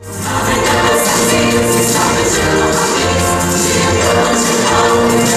Something else, something else, something else, something else, something else, something else, something else,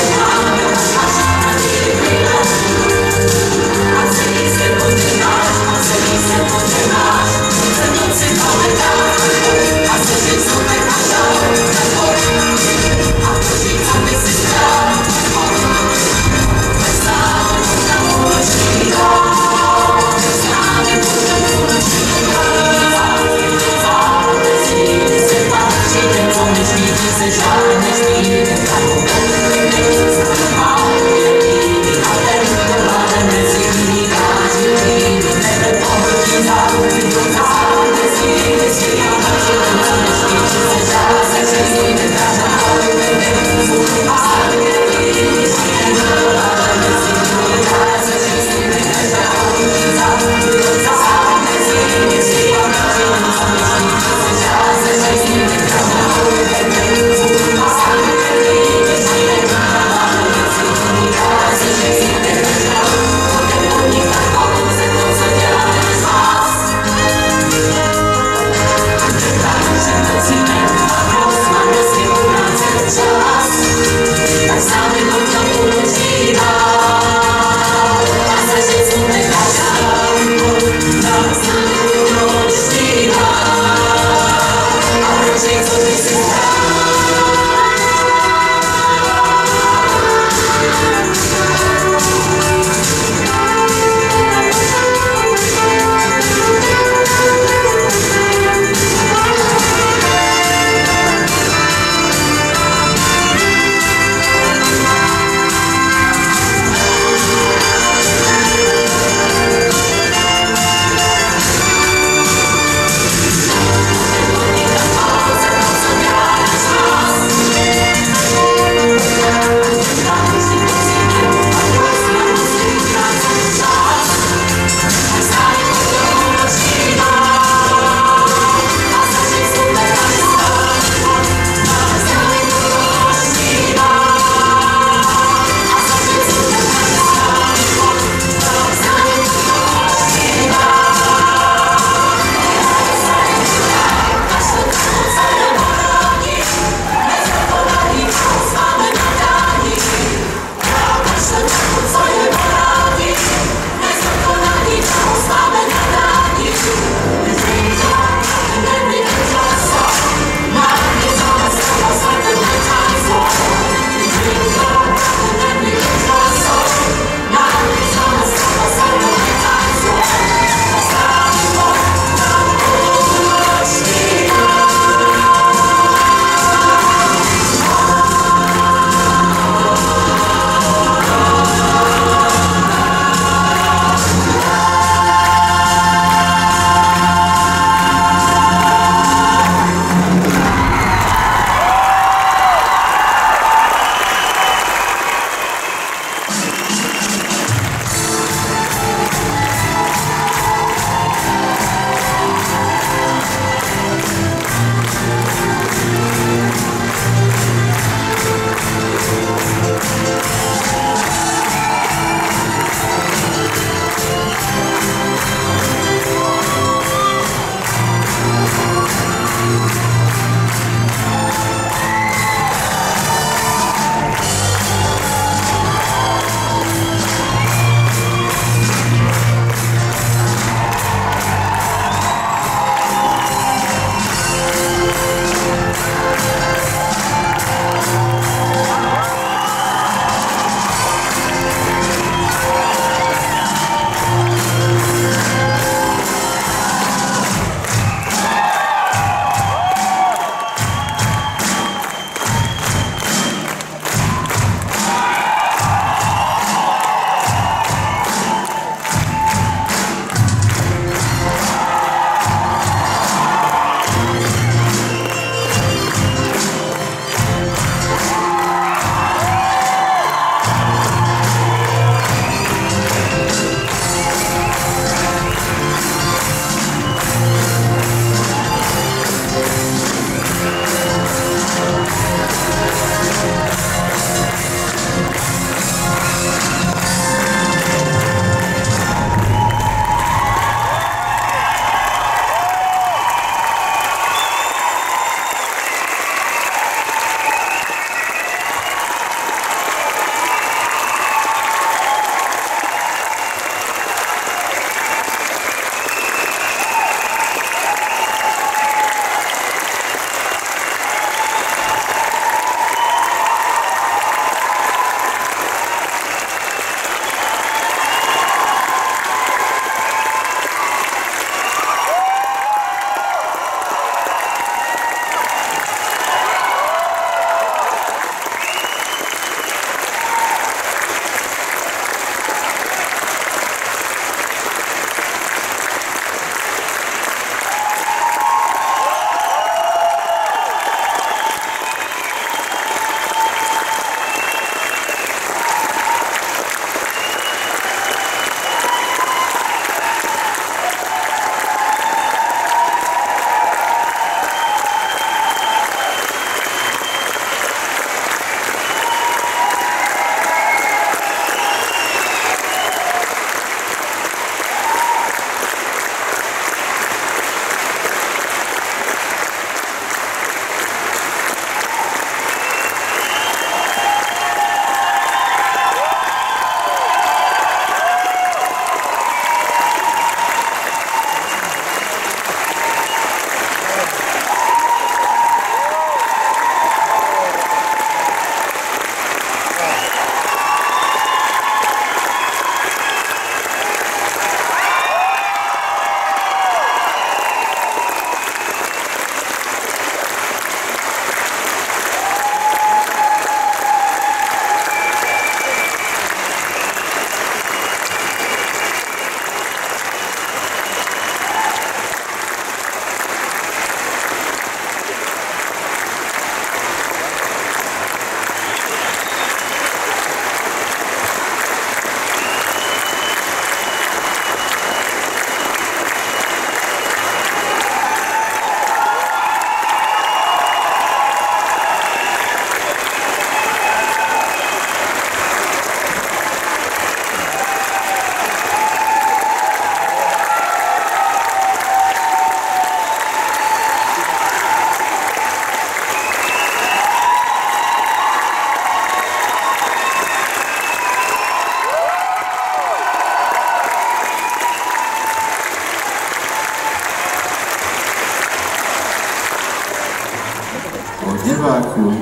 od diváků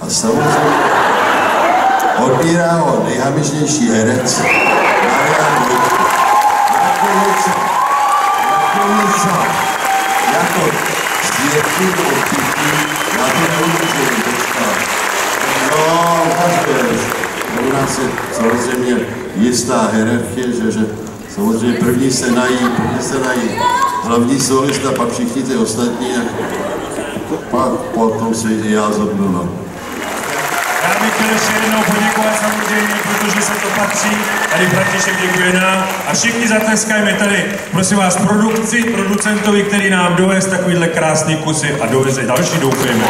a samozřejmě odbírá ho nejhamižnější herec. Jako něco, to. No. U nás je samozřejmě jistá hierarchie, že, že samozřejmě první se nají, první se nají hlavní solista, pak všichni ty ostatní pak potom si i já zobnu. No. Já bych chtěl ještě jednou poděkovat samozřejmě, protože se to patří. Tady František děkuje nám a všichni zatleskajme tady, prosím vás, produkci, producentovi, který nám dovez takovýhle krásný kusy a doveze další, doufujeme.